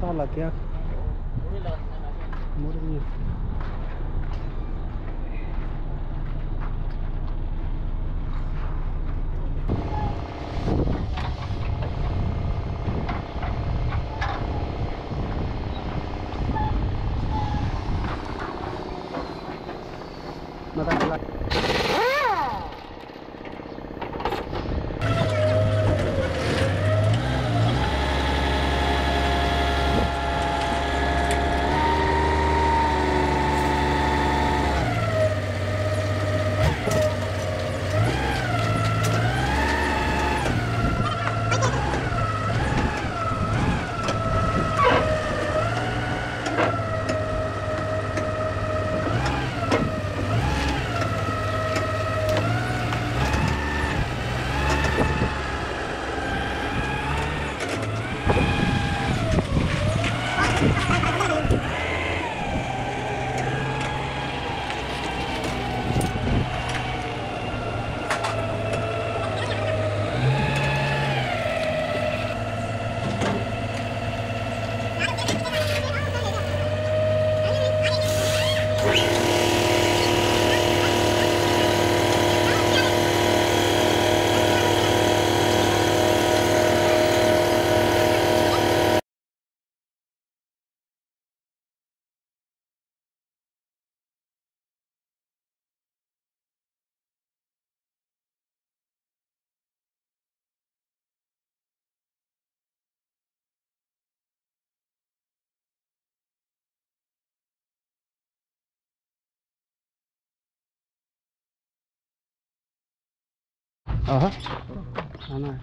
सा लग गया। Aha. Ana.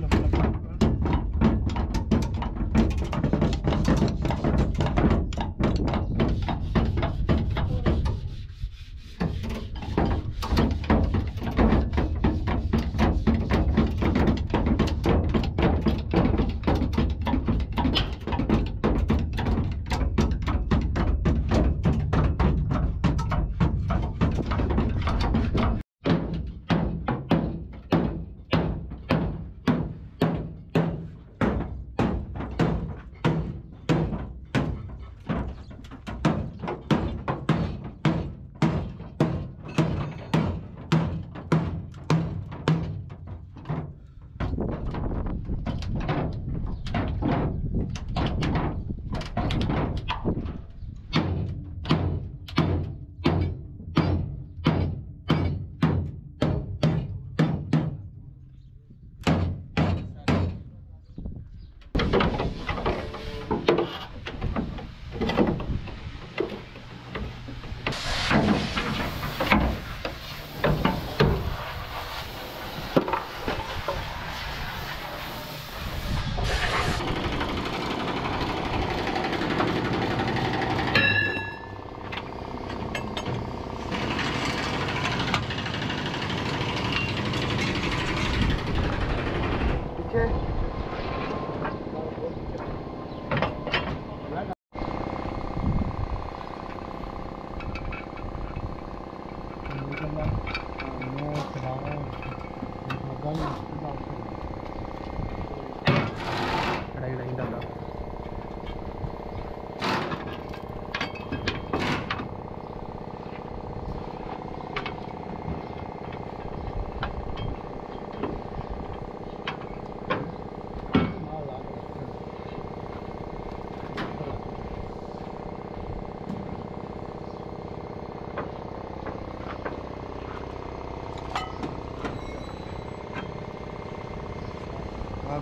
Look.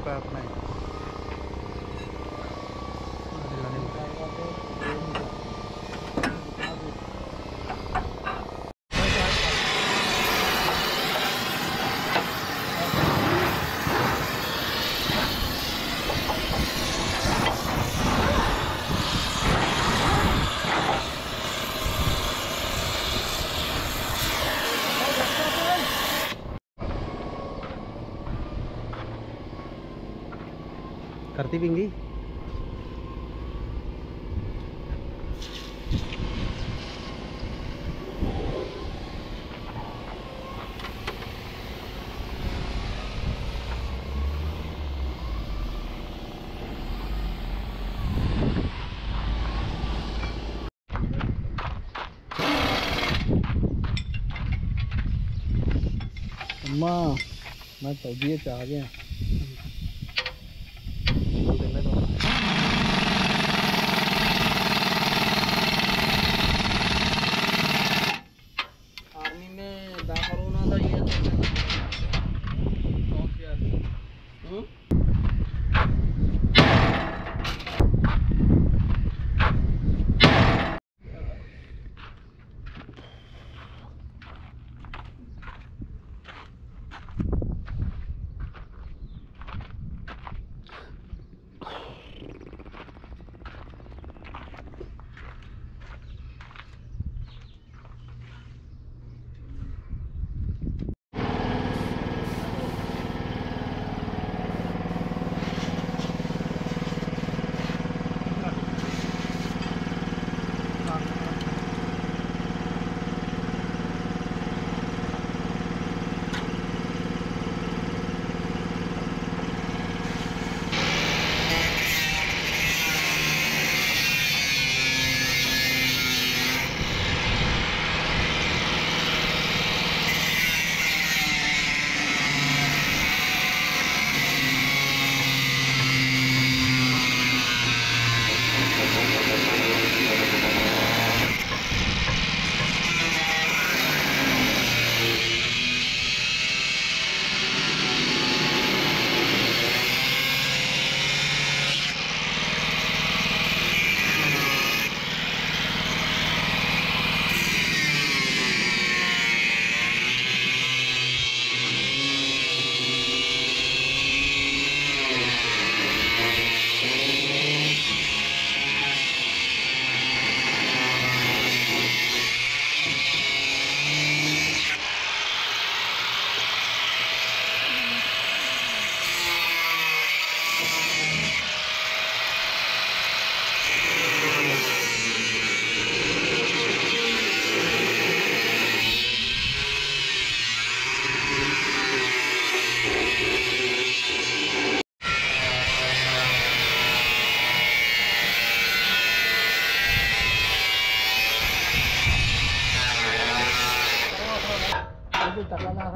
about me. करती पिंगी अम्मा मैं तबीयत से आ गया। बस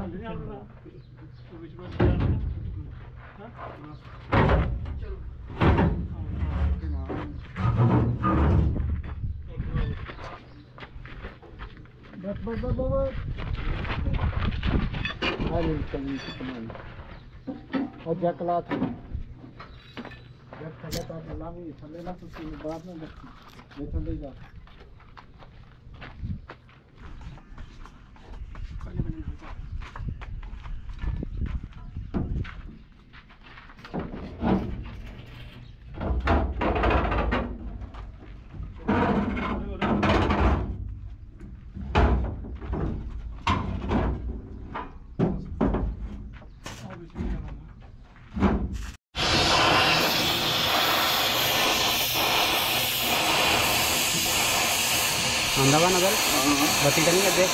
बस बस बस अरे चलिए कमान और जकला था जब थले तो अल्लाह भी थले ना तो फिर बाद में ये थले जा Batikan nga, Dek.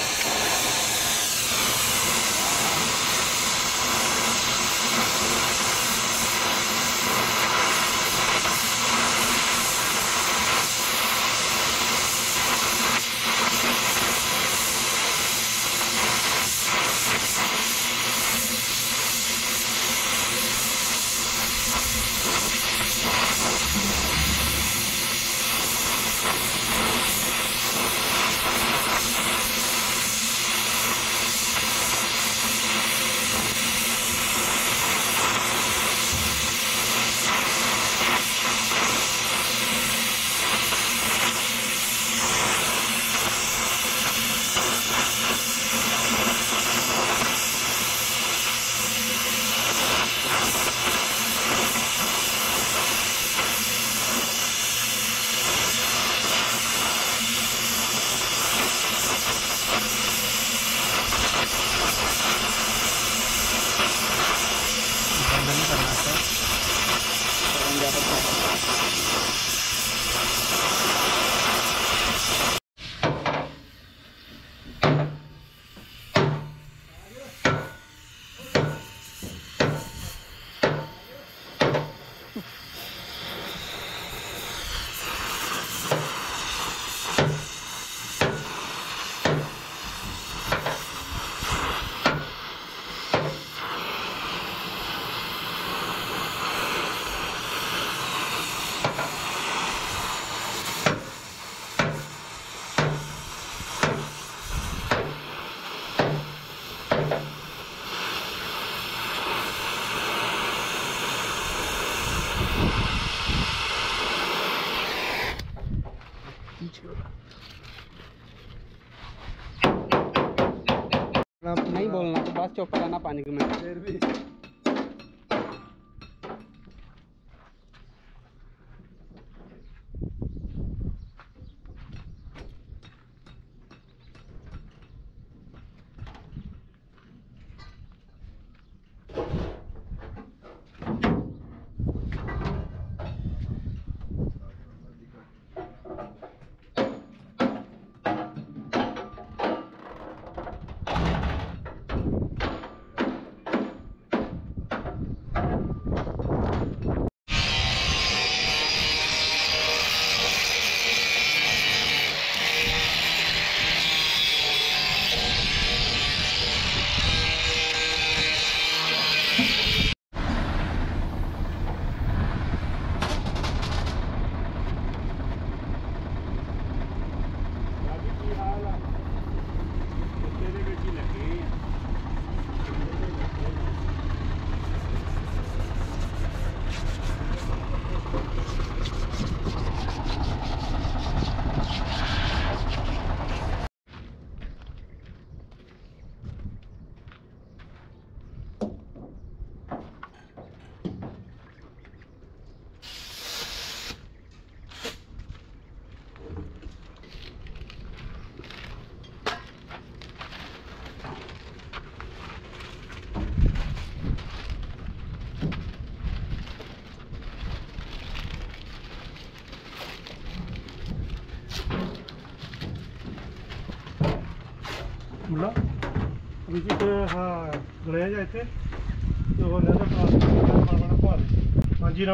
मुला रुची तर हा गळ्याचे आहेत ते गळ्याचा पाच पाच पाणी मांजी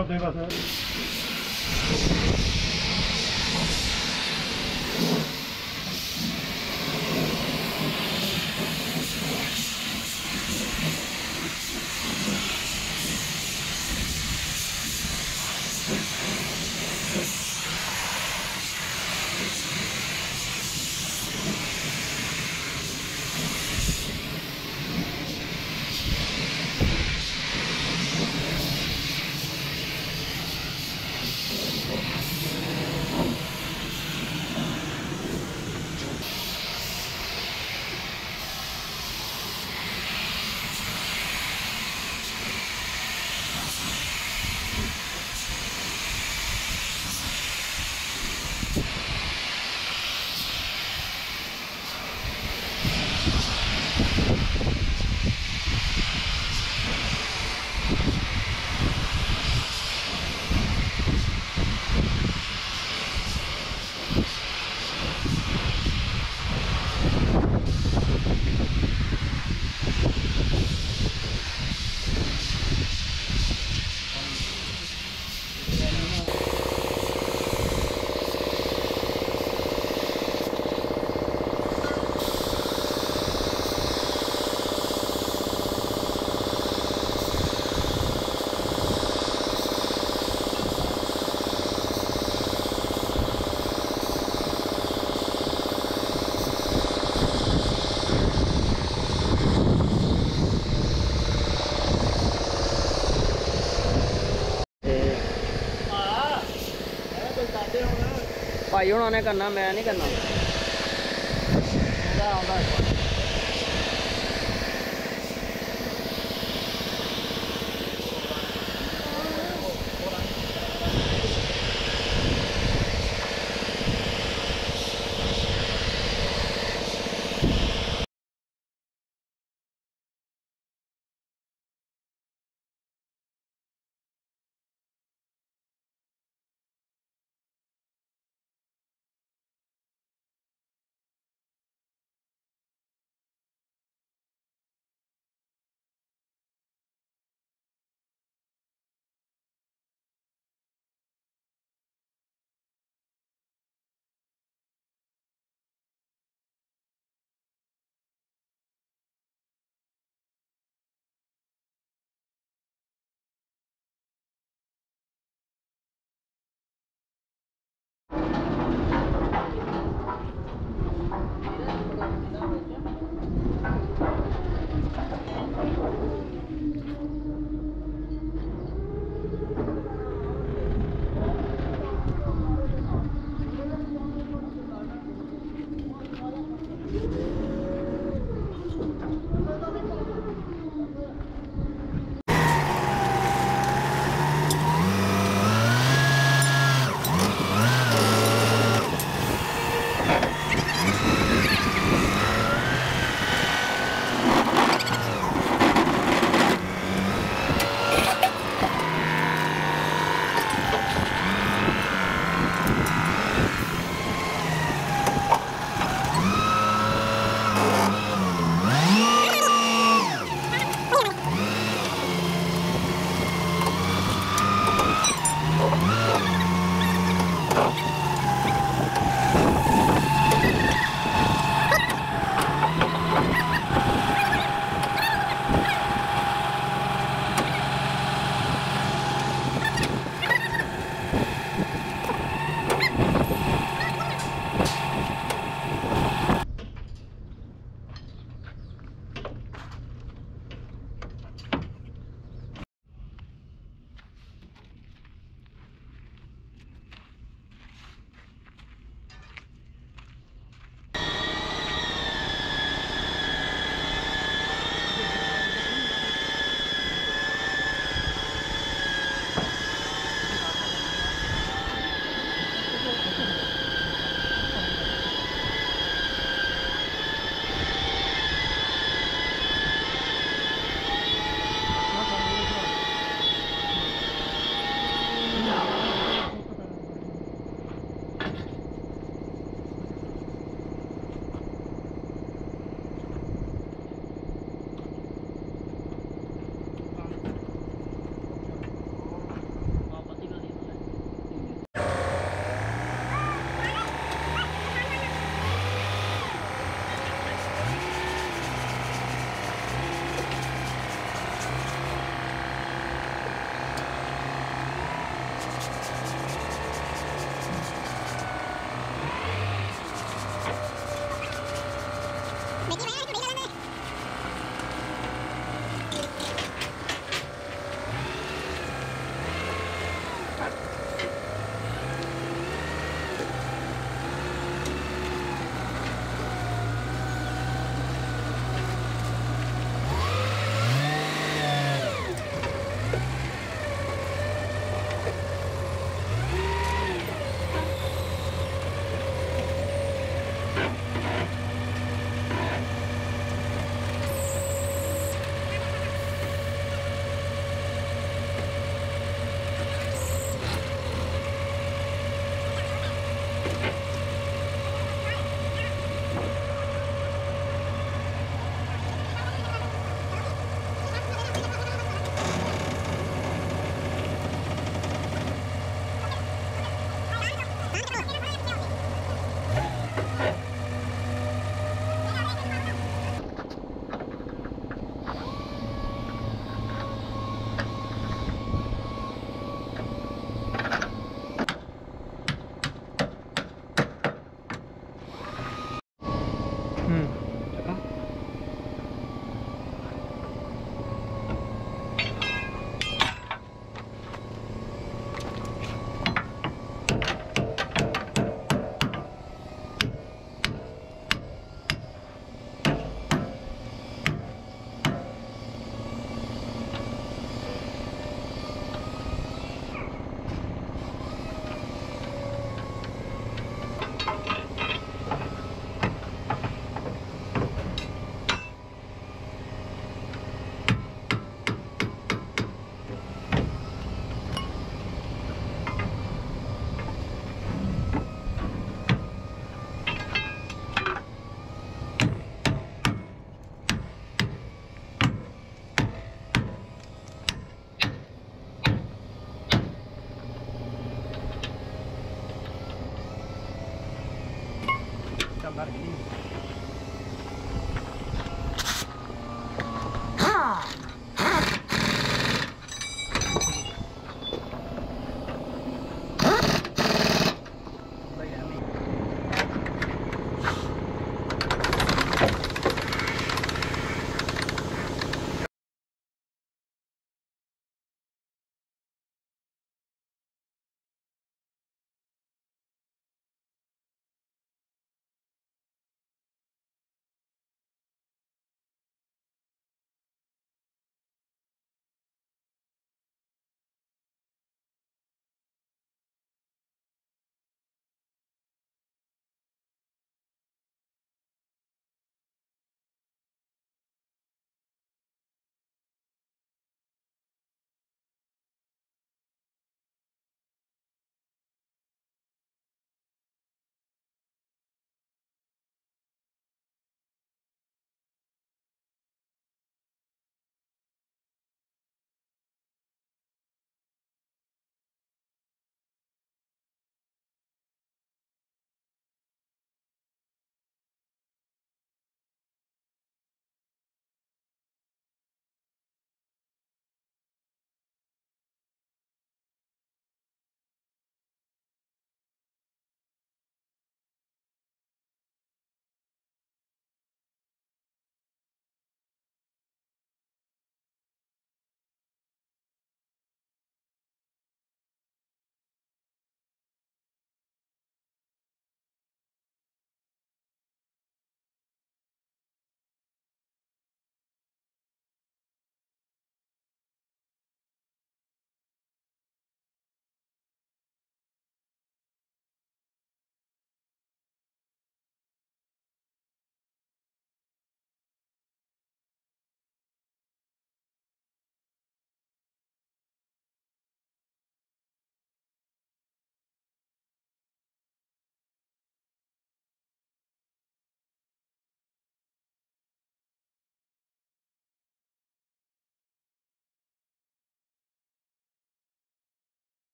भाई उन्होंने करना मैं नहीं करना